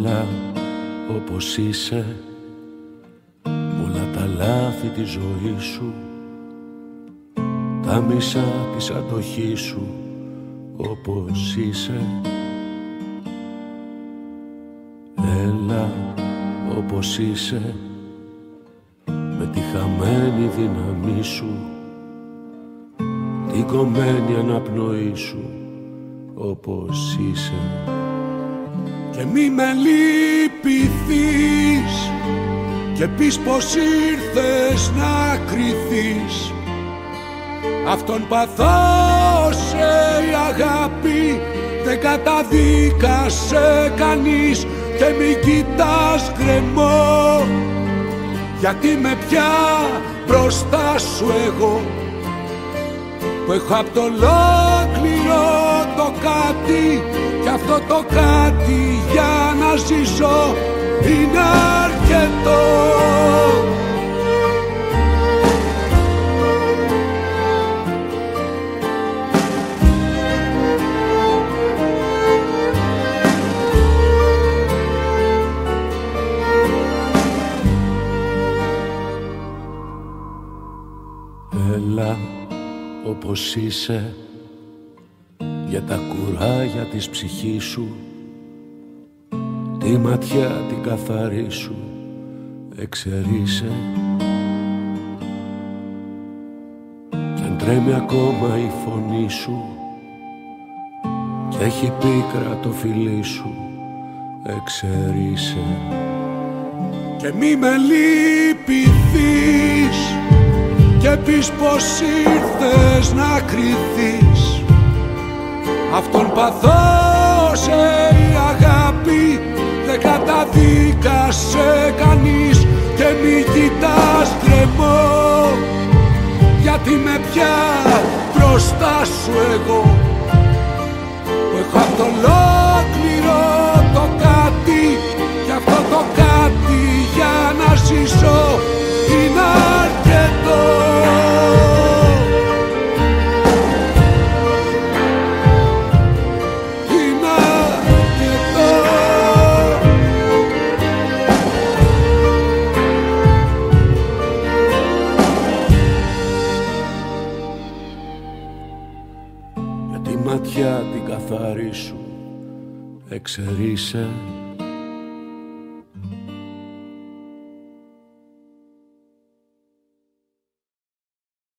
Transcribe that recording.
Έλα όπως είσαι. Όλα τα λάθη της ζωής σου Τα μισά της αντοχής σου Όπως είσαι. Έλα όπως είσαι Με τη χαμένη δύναμή σου Την κομμένη αναπνοή σου Όπως είσαι και μη με λυπηθείς και πεις πως ήρθες να κρυθείς. Αυτόν παθώ σε η αγάπη δεν καταδίκασε κανείς και μη κοιτάς γκρεμό. Γιατί με πια μπροστά σου εγώ που έχω απ' το ολόκληρο το κάτι κι αυτό το κάτι για να ζήσω είναι αρκετό. Έλα όπως είσαι για τα κουράγια της ψυχής σου τη ματιά την καθαρή σου εξαιρίσε κι αν τρέμει ακόμα η φωνή σου και έχει πίκρα το φιλί σου εξαιρίσε και μη με λυπηθείς και πεις πως ήρθες να κρυθείς Αυτόν παθώσε η αγάπη δεν καταδίκασε κανείς και μη κοιτάς γκρεμό γιατί με πια μπροστά σου εγώ. Που έχω απ' το ολόκληρο το κάτι και αυτό το κάτι για να ζήσω ματιά την καθαρή σου. Εξαιρίσε